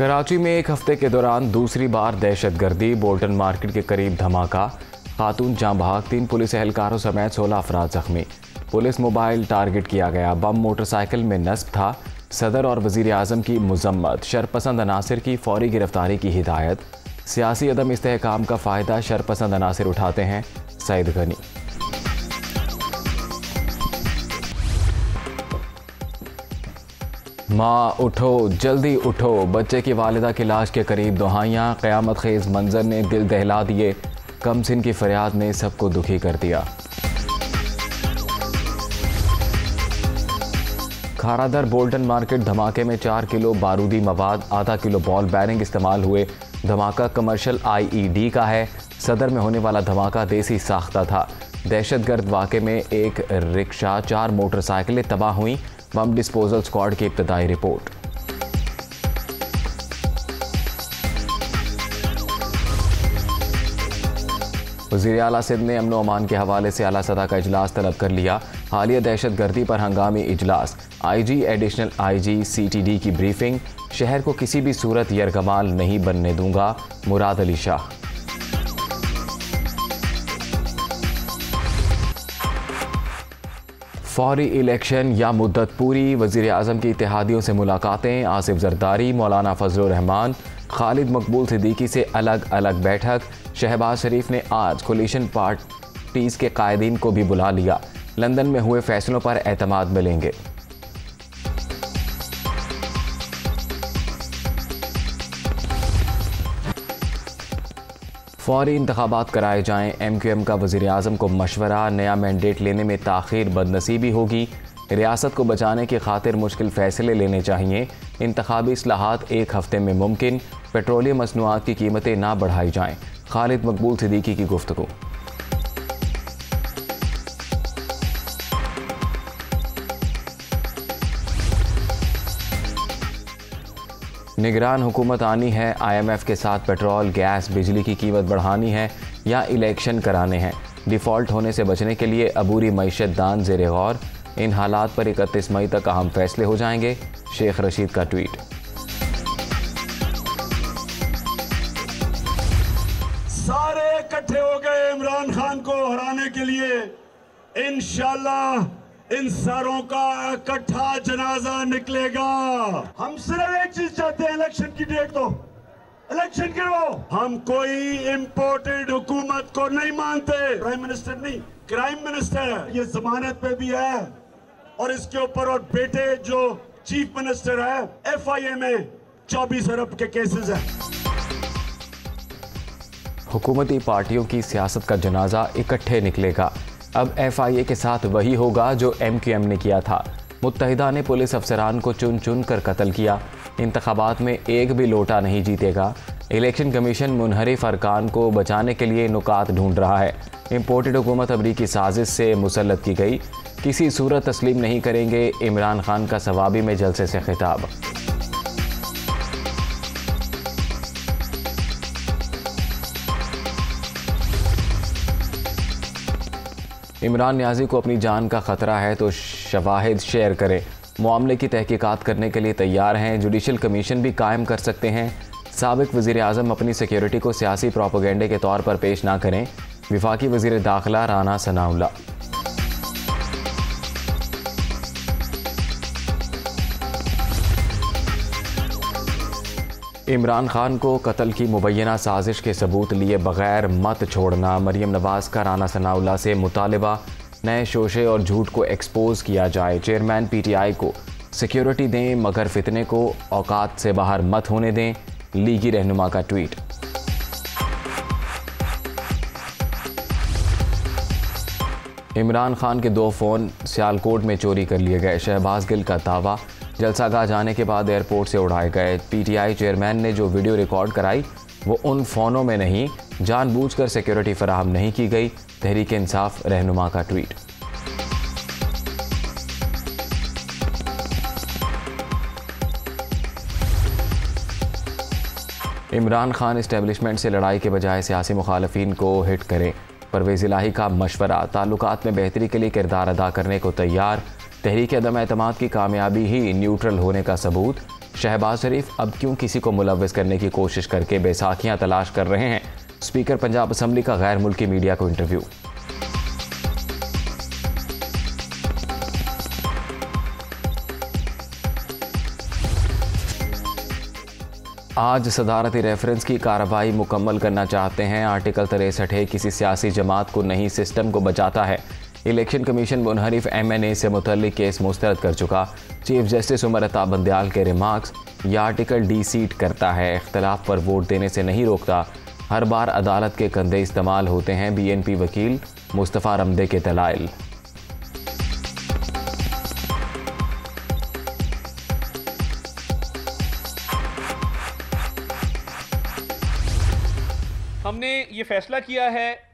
कराची में एक हफ़्ते के दौरान दूसरी बार दहशत गर्दी बोल्टन मार्केट के करीब धमाका। खातून जहाँ भाग, तीन पुलिस एहलकारों समेत सोलह अफराद जख्मी। पुलिस मोबाइल टारगेट किया गया। बम मोटरसाइकिल में नस्ब था। सदर और वज़ीर अजम की मजम्मत। शरपसंद अनासर की फौरी गिरफ्तारी की हिदायत। सियासी अदम इसकाम का फ़ायदा शरपसंद अनासर उठाते हैं सैद गनी। माँ उठो, जल्दी उठो। बच्चे की वालदा की लाश के करीब दुहाइयाँ। क़यामत खेज मंजर ने दिल दहला दिए। कम सिन की फरियाद ने सबको दुखी कर दिया। खारादर बोल्टन मार्केट धमाके में चार किलो बारूदी मवाद, आधा किलो बॉल बैरिंग इस्तेमाल हुए। धमाका कमर्शियल आईईडी का है। सदर में होने वाला धमाका देसी साख्ता था। दहशतगर्द वाक़े में एक रिक्शा, चार मोटरसाइकिलें तबाह हुई। बम डिस्पोजल स्क्वाड की इब्तदाई रिपोर्ट। वजी अला सिंध ने अमन अमान के हवाले से अला सतह का अजलास तलब कर लिया। हालिया दहशत गर्दी पर हंगामी इजलास। I G additional I G C T D की ब्रीफिंग। शहर को किसी भी सूरत यरगमाल नहीं बनने दूँगा, मुराद अली शाह। फौरी इलेक्शन या मुद्दत पूरी वज़ीर अजम की इतिहादियों से मुलाकातें, आसिफ जरदारी, मौलाना फजल रहमान खालिद मकबूल सिद्दीकी से अलग अलग बैठक। शहबाज शरीफ ने आज कोलिशन पार्टीज़ के कायदीन को भी बुला लिया। लंदन में हुए फैसलों पर अहतमाद मिलेंगे। फौरी इंतबात कराए जाएँ। एम क्यू एम का वजी अजम को मशवरा, नया मैंडेट लेने में तखिर बदनसीबी होगी। रियासत को बचाने की खातिर मुश्किल फ़ैसले लेने चाहिए। इंतबी असलाहत एक हफ़्ते में मुमकिन। पेट्रोलियम मसनूआत की कीमतें ना बढ़ाई जाएँ। खालिद मकबूल सदीकी की गुफ्तु निगरान हुकूमत आनी है आईएमएफ के साथ पेट्रोल, गैस, बिजली की कीमत बढ़ानी है या इलेक्शन कराने हैं। डिफ़ॉल्ट होने से बचने के लिए अबूरी मीशत दान जेर गौर। इन हालात पर इकतीस मई तक अहम फैसले हो जाएँगे, शेख रशीद का ट्वीट। सारे इकट्ठे हो गए इमरान खान को हराने के लिए, इंशाल्लाह इन सारों का इकट्ठा जनाजा निकलेगा। हम सिर्फ़ एक चीज़ चाहते हैं इलेक्शन की डेट दो इलेक्शन करवाओ हम कोई इम्पोर्टेड हुकूमत को नहीं मानते। प्राइम मिनिस्टर नहीं क्राइम मिनिस्टर है। ये जमानत पे भी है। और इसके ऊपर और बेटे जो चीफ मिनिस्टर है एफआईए में 24 अरब के केसेस है। हुकूमती पार्टियों की सियासत का जनाजा इकट्ठे निकलेगा। अब एफ़ आई ए के साथ वही होगा जो एम क्यू एम ने किया था। मुतहदा ने पुलिस अफसरान को चुन चुन कर कत्ल किया। इंतबात में एक भी लोटा नहीं जीतेगा। इलेक्शन कमीशन मुनहरिफ अरकान को बचाने के लिए नुकात ढूंढ रहा है। इम्पोर्टेड हुकूमत अमरीकी साजिश से मुसलत की गई। किसी सूरत तस्लीम नहीं करेंगे। इमरान खान का सवाबी में जलसे से खिताब। इमरान न्याजी को अपनी जान का ख़तरा है तो शवाहिद शेयर करें। मामले की तहकीकात करने के लिए तैयार हैं। जुडिशल कमीशन भी कायम कर सकते हैं। सबक वज़ी अजम अपनी सिक्योरिटी को सियासी प्रोपोगेंडे के तौर पर पेश ना करें। विफाकी वज़ीर दाखिला राना सनाउल्ला इमरान खान को कत्ल की मुबैना साजिश के सबूत लिए बगैर मत छोड़ना। मरीम नवाज़ का राना सनाउल्ला से मुतालबा। नए शोशे और झूठ को एक्सपोज किया जाए। चेयरमैन पीटीआई को सिक्योरिटी दें, मगर फितने को औकात से बाहर मत होने दें, लीगी रहनुमा का ट्वीट इमरान खान के दो फ़ोन सियालकोट में चोरी कर लिए गए। शहबाज गिल का दावा जलसागाह जाने के बाद एयरपोर्ट से उड़ाए गए पीटीआई चेयरमैन ने जो वीडियो रिकॉर्ड कराई, वो उन फ़ोनों में नहीं, जानबूझकर सिक्योरिटी फराहम नहीं की गई, तहरीक इंसाफ रहनुमा का ट्वीट। इमरान खान इस्टेबलिशमेंट से लड़ाई के बजाय सियासी मुखालफी को हिट करें परवेज़ इलाही का मशवरा ताल्लुक में बेहतरी के लिए किरदार अदा करने को तैयार तहरीक अदम अतमाद की कामयाबी ही न्यूट्रल होने का सबूत। शहबाज शरीफ अब क्यों किसी को मुलविस करने की कोशिश करके बैसाखियाँ तलाश कर रहे हैं? स्पीकर पंजाब असम्बली का गैर मुल्की मीडिया को इंटरव्यू। आज सदारती रेफरेंस की कार्रवाई मुकम्मल करना चाहते हैं। आर्टिकल तिरसठ किसी सियासी जमात को नहीं, सिस्टम को बचाता है। इलेक्शन कमीशन मुनहरिफ एम एन ए से मुतल केस मुस्तरद कर चुका। चीफ जस्टिस उमर अता बंदयाल के रिमार्क्स यह आर्टिकल डी सीट करता है। इख्तलाफ पर वोट देने से नहीं रोकता। हर बार अदालत के कंधे इस्तेमाल होते हैं बी एन पी वकील मुस्तफ़ा रमदे के दलाइल। हमने ये फैसला किया है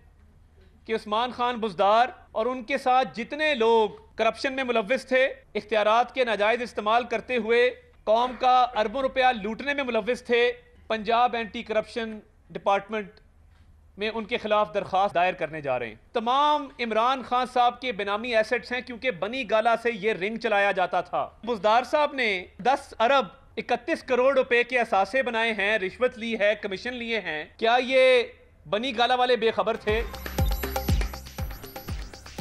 कि उस्मान खान बुजदार और उनके साथ जितने लोग करप्शन में मुलविस थे इख्तियार के नाजायज़ इस्तेमाल करते हुए कौम का अरबों रुपया लूटने में मुलविस थे, पंजाब एंटी करप्शन डिपार्टमेंट में उनके खिलाफ दरख्वास्त दायर करने जा रहे हैं। तमाम इमरान खान साहब के बेनामी एसेट्स हैं, क्योंकि बनी गाला से ये रिंग चलाया जाता था। बुजदार साहब ने 10 अरब 31 करोड़ रुपए के असासे बनाए हैं, रिश्वत ली है, कमीशन लिए हैं। क्या ये बनी गाला वाले बेखबर थे?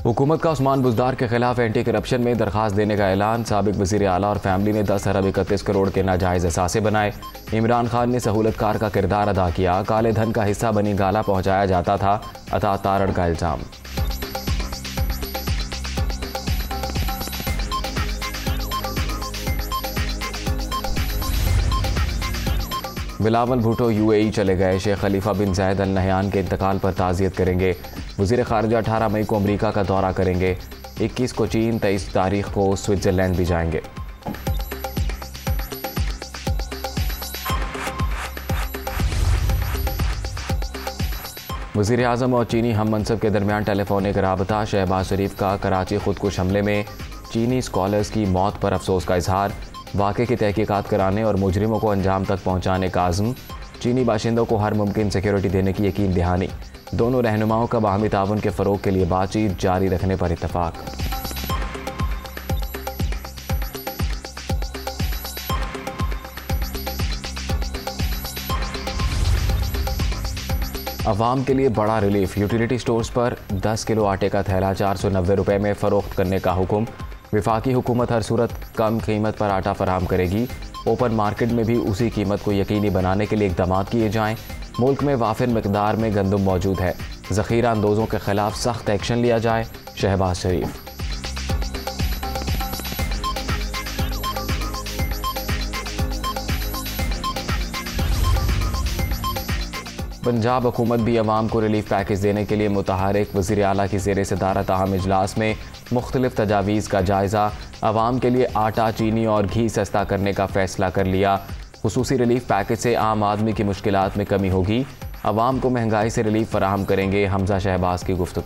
हुकूमत का उस्मान बुजदार के खिलाफ एंटी करप्शन में दरखास्त देने का ऐलान, सबक वजी अला और फैमिली ने दस अरब इकतीस करोड़ के नाजायज़ असासे बनाए। इमरान खान ने सहूलतकार का किरदार अदा किया। काले धन का हिस्सा बनी गाला पहुँचाया जाता था, अता तारण का इल्ज़ाम। बिलावल भुटो यूएई चले गए। Sheikh Khalifa bin Zayed Al Nahyan के इंतकाल पर ताज़ियत करेंगे। वज़ीर खारजा अठारह मई को अमरीका का दौरा करेंगे। इक्कीस को चीन तेईस तारीख को स्विट्ज़रलैंड भी जाएँगे। वज़ीर अजम और चीनी हम मनसब के दरमियान टेलीफोनिक रबता शहबाज शरीफ का कराची खुदकुश हमले में चीनी स्कॉलर्स की मौत पर अफसोस का इजहार, वाक़े की तहकीकात कराने और मुजरिमों को अंजाम तक पहुँचाने का आज़म, चीनी बाशिंदों को हर मुमकिन सिक्योरिटी देने की यकीन दहानी। दोनों रहनुमाओं का बाहमी ताउन के फ़रोग के लिए बातचीत जारी रखने पर इतफाक़ अवाम के लिए बड़ा रिलीफ। यूटिलिटी स्टोर्स पर 10 किलो आटे का थैला चार सौ नब्बे रुपये में फ़रोख्त करने का हुक्म। विफाकी हुकूमत हर सूरत कम कीमत पर आटा फराम करेगी। ओपन मार्केट में भी उसी कीमत को यकीनी बनाने के लिए इकदाम किए जाएँ। मुल्क में वाफिर मकदार में गंदम मौजूद है। ज़ख़ीरा अंदोज़ों के ख़िलाफ़ सख्त एक्शन लिया जाए, शहबाज शरीफ। पंजाब हुकूमत भी अवाम को रिलीफ पैकेज देने के लिए मुतहरक वजी अली की जेर सदारत अहम इजलास में मुख्तलिफ़ तजावीज़ का जायज़ा। अवाम के लिए आटा, चीनी और घी सस्ता करने का फ़ैसला कर लिया। खसूसी रिलीफ पैकेज से आम आदमी की मुश्किल में कमी होगी। अवाम को महँगाई से रिलीफ फराहम करेंगे हमजा शहबाज की गुफ्तु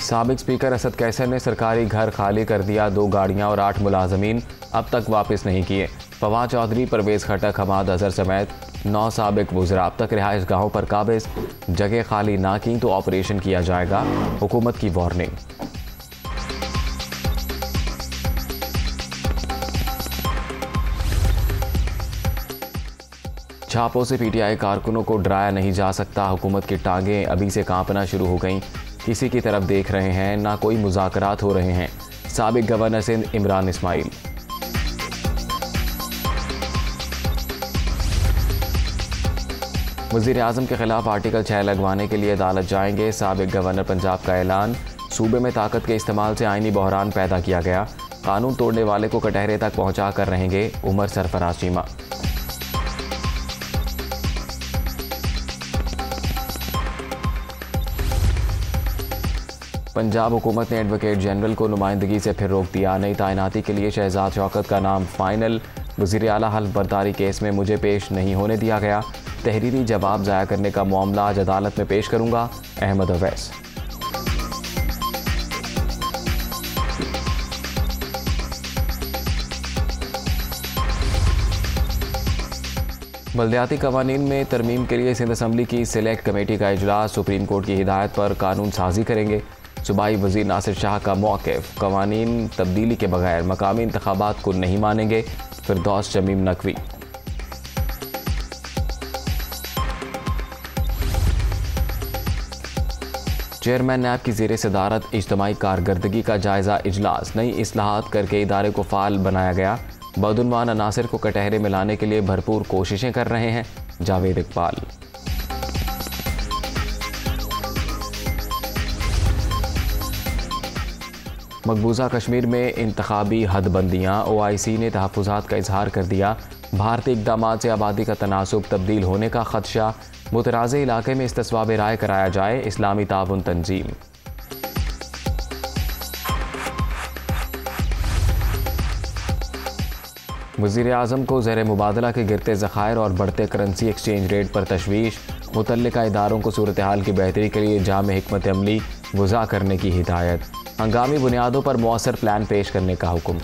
सबक स्पीकर असद कैसर ने सरकारी घर खाली कर दिया दो गाड़ियाँ और आठ मुलाजमीन, अब तक वापस नहीं किए। फवाद चौधरी, परवेज खटक, हमाद अजहर समेत नौ सबक वजरा अब तक रिहाइश गाहों पर काबिज। जगह खाली ना की तो ऑपरेशन किया जाएगा, हुकूमत की वार्निंग। छापों से पीटीआई कारकुनों को डराया नहीं जा सकता, हुकूमत की टांगें अभी से कांपना शुरू हो गईं। किसी की तरफ़ देख रहे हैं, ना कोई मुजाकरात हो रहे हैं। सबक गवर्नर सिंध इमरान इस्माइल। वज़ीर अजम के खिलाफ आर्टिकल छः लगवाने के लिए अदालत जाएँगे। सबक गवर्नर पंजाब का ऐलान। सूबे में ताकत के इस्तेमाल से आइनी बहरान पैदा किया गया। कानून तोड़ने वाले को कटहरे तक पहुँचा कर रहेंगे उमर सरफराज चीमा। पंजाब हुकूमत ने एडवोकेट जनरल को नुमाइंदगी से फिर रोक दिया। नई तैनाती के लिए शहजाद शौकत का नाम फाइनल। वज़ीर अला हल्फ बरदारी केस में मुझे पेश नहीं होने दिया गया। तहरीरी जवाब ज़ाया करने का मामला आज अदालत में पेश करूँगा। अहमद अवैस। बल्दियाती कवानीन में तरमीम के लिए सिंध असम्बली की सिलेक्ट कमेटी का अजलास सुप्रीम कोर्ट की हिदायत पर कानून साजी करेंगे। सूबाई वज़ीर नासिर शाह का मौक़ कवानीन तब्दीली के बगैर मकामी इंतबात को नहीं मानेंगे। फिरदौस शमीम नकवी। चेयरमैन नैब की जेर सदारत, इजतमाही कारकर्दगी का जायज़ा इजलास, नई असलाहत करके इदारे को फाल बनाया गया। बदनवान अनासर को कटहरे में लाने के लिए भरपूर कोशिशें कर रहे हैं, जावेद इकबाल। मकबूजा कश्मीर में इंतबी हदबंदियाँ ओ आई सी ने तहफ़ात का इजहार कर दिया। भारतीय इकदाम से आबादी का तनासब तब्दील होने का खदशा मुतराज़ इलाके में इस्तवाब राय कराया जाए, इस्लामी ताउन तंजीम। वज़ीर अजम को ज़र मुबादला के गिरते ज़खायर और बढ़ते करेंसी एक्सचेंज रेट पर तशवीश मुतल इदारों को सूरत हाल की बेहतरी के लिए जाम हमत अमली, वज़ा करने की हिदायत। हंगामी बुनियादों पर मौसर प्लान पेश करने का हुक्म।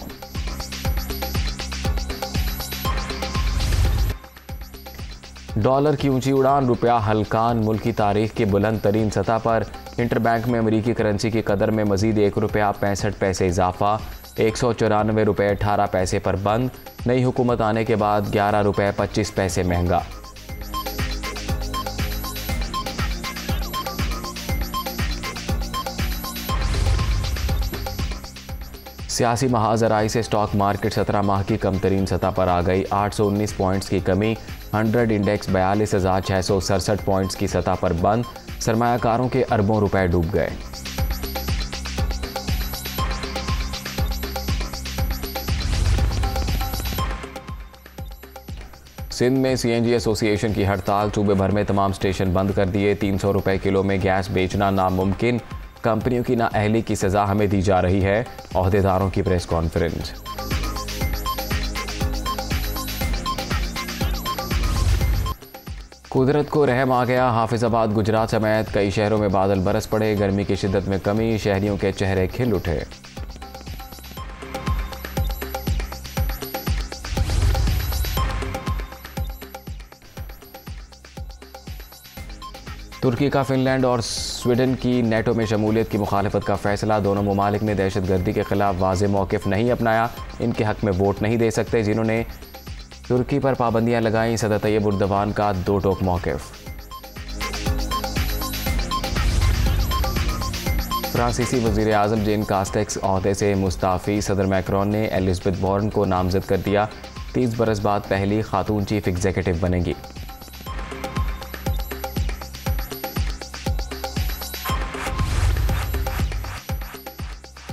डॉलर की ऊँची उड़ान, रुपया हल्कान, मुल्क की तारीख की बुलंद तरीन सतह पर। इंटर बैंक में अमरीकी करेंसी की कदर में मजीद एक रुपया पैंसठ पैसे इजाफा, एक सौ चौरानवे रुपये अठारह पैसे पर बंद। नई हुकूमत आने के बाद ग्यारह रुपये पच्चीस पैसे महँगा। सियासी महाजराई से स्टॉक मार्केट सत्रह माह की कम तरीन सतह पर आ गई। आठ सौ उन्नीस पॉइंट्स की कमी हंड्रेड इंडेक्स बयालीस हज़ार छः सौ सड़सठ पॉइंट्स की सतह पर बंद सरमाकारों के अरबों रुपए डूब गए। सिंध में सीएनजी एसोसिएशन की हड़ताल, सूबे भर में तमाम स्टेशन बंद कर दिए। तीन सौ रुपए किलो में गैस बेचना नामुमकिन, कंपनियों की नाअहली की सज़ा हमें दी जा रही है, अहदेदारों की प्रेस कॉन्फ्रेंस। कुदरत को रहम आ गया। हाफिजाबाद, गुजरात समेत कई शहरों में बादल बरस पड़े। गर्मी की शिद्दत में कमी, शहरियों के चेहरे खिल उठे। तुर्की का फिनलैंड और स्वीडन की नेटो में शमूलियत की मुखालफत का फैसला। दोनों ममालिक ने दहशत गर्दी के खिलाफ वाज मौक़ नहीं अपनाया। इनके हक में वोट नहीं दे सकते, जिन्होंने तुर्की पर पाबंदियाँ लगाई सदर तैयब उर्दवान का दो टोक मौक़ फ्रांसीसी वज़ीर अजम जेन कास्टेक्स अहदे से मुस्ताफ़ी सदर मैक्रोन ने एलिजबेथ बॉर्न को नामजद कर दिया। तीस बरस बाद पहली खातून चीफ एग्जीक्यूटिव बनेगी।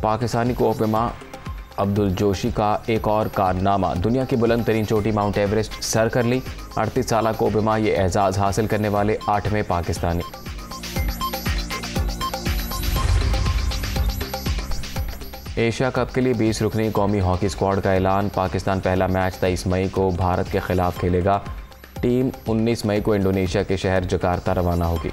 पाकिस्तानी को ओपेमा अब्दुल जोशी का एक और कारनामा। दुनिया की बुलंद तरीन चोटी माउंट एवरेस्ट सर कर ली। अड़तीस साल को ओपेमा ये एजाज़ हासिल करने वाले आठवें पाकिस्तानी। एशिया कप के लिए बीस रुकनी कौमी हॉकी स्क्वाड का ऐलान। पाकिस्तान पहला मैच तेईस मई को भारत के खिलाफ खेलेगा। टीम 19 मई को इंडोनेशिया के शहर जकार्ता रवाना होगी।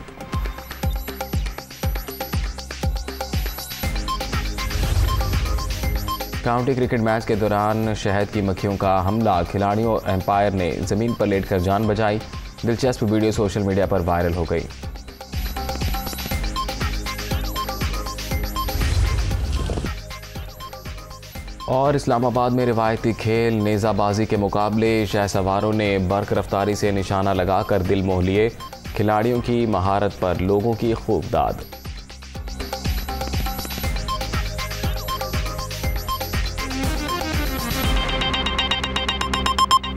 काउंटी क्रिकेट मैच के दौरान शहद की मक्खियों का हमला। खिलाड़ियों और एम्पायर ने ज़मीन पर लेटकर जान बचाई। दिलचस्प वीडियो सोशल मीडिया पर वायरल हो गई। और इस्लामाबाद में रिवायती खेल नेज़ाबाजी के मुकाबले शह सवारों ने बर्क रफ्तारी से निशाना लगाकर दिल मोह लिए। खिलाड़ियों की महारत पर लोगों की खूब दाद।